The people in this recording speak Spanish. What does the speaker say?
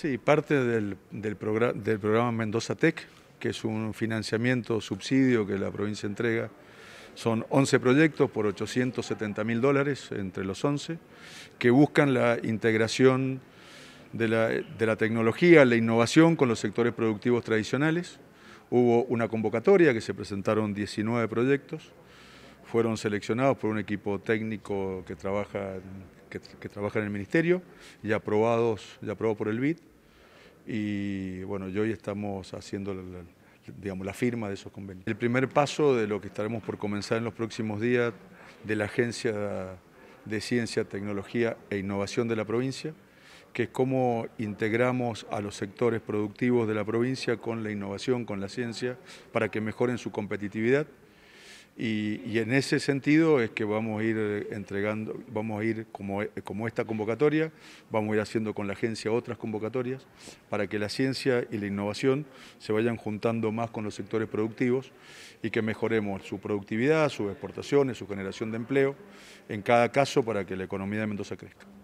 Sí, parte del, del, del programa Mendoza Tech, que es un financiamiento subsidio que la provincia entrega. Son 11 proyectos por 870 mil dólares entre los 11, que buscan la integración de la, de la tecnología, la innovación con los sectores productivos tradicionales. Hubo una convocatoria que se presentaron 19 proyectos, fueron seleccionados por un equipo técnico que trabaja que, que trabaja en el Ministerio y aprobados, ya aprobado por el BID. Y bueno, hoy estamos haciendo la, digamos, la firma de esos convenios. El primer paso de lo que estaremos por comenzar en los próximos días de la Agencia de Ciencia, Tecnología e Innovación de la provincia, que es cómo integramos a los sectores productivos de la provincia con la innovación, con la ciencia, para que mejoren su competitividad y, en ese sentido es que vamos a ir entregando, vamos a ir como, como esta convocatoria, vamos a ir haciendo con la agencia otras convocatorias para que la ciencia y la innovación se vayan juntando más con los sectores productivos y que mejoremos su productividad, sus exportaciones, su generación de empleo, en cada caso para que la economía de Mendoza crezca.